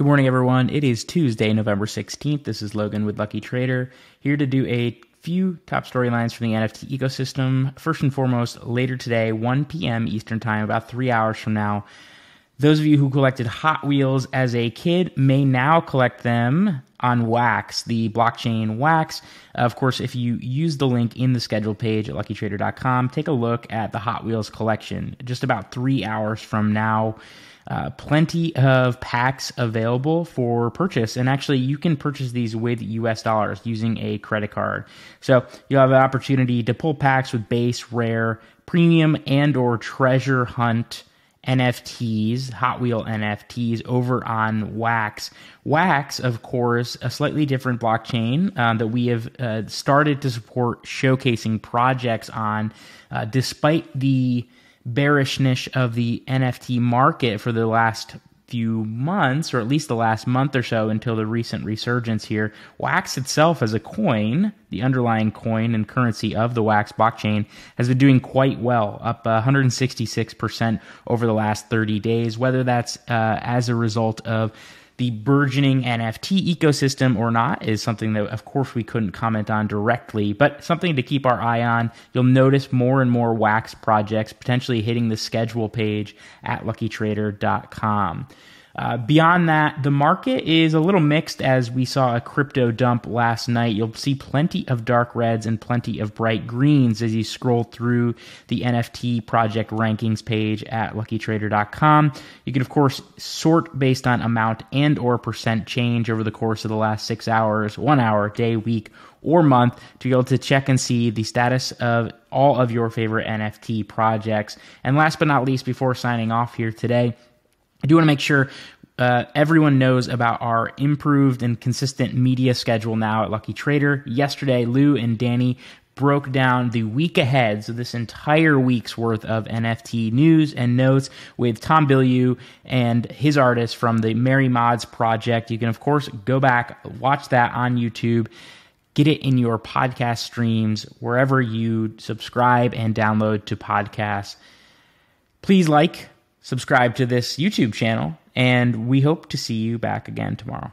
Good morning, everyone. It is Tuesday, November 16th. This is Logan with Lucky Trader, here to do a few top storylines from the NFT ecosystem. First and foremost, later today, 1 p.m. Eastern Time, about three hours from now, those of you who collected Hot Wheels as a kid may now collect them on Wax, the blockchain Wax. Of course, if you use the link in the schedule page at luckytrader.com, take a look at the Hot Wheels collection. Just about three hours from now, uh, plenty of packs available for purchase. And actually, you can purchase these with US dollars using a credit card. So you'll have an opportunity to pull packs with base, rare, premium, and or treasure hunt NFTs, Hot Wheel NFTs over on Wax. Wax, of course, a slightly different blockchain uh, that we have uh, started to support showcasing projects on, uh, despite the bearishness of the NFT market for the last few months, or at least the last month or so until the recent resurgence here, Wax itself as a coin, the underlying coin and currency of the Wax blockchain, has been doing quite well, up 166% over the last 30 days, whether that's uh, as a result of the burgeoning NFT ecosystem or not is something that, of course, we couldn't comment on directly, but something to keep our eye on. You'll notice more and more Wax projects potentially hitting the schedule page at luckytrader.com. Uh, beyond that, the market is a little mixed as we saw a crypto dump last night. You'll see plenty of dark reds and plenty of bright greens as you scroll through the NFT project rankings page at luckytrader.com. You can of course sort based on amount and or percent change over the course of the last 6 hours, 1 hour, day, week, or month to be able to check and see the status of all of your favorite NFT projects. And last but not least before signing off here today, I do want to make sure uh, everyone knows about our improved and consistent media schedule now at Lucky Trader. Yesterday, Lou and Danny broke down the week ahead, so this entire week's worth of NFT news and notes with Tom Bilyeu and his artists from the Merry Modz project. You can, of course, go back, watch that on YouTube. Get it in your podcast streams wherever you subscribe and download to podcasts. Please like, subscribe to this YouTube channel, and we hope to see you back again tomorrow.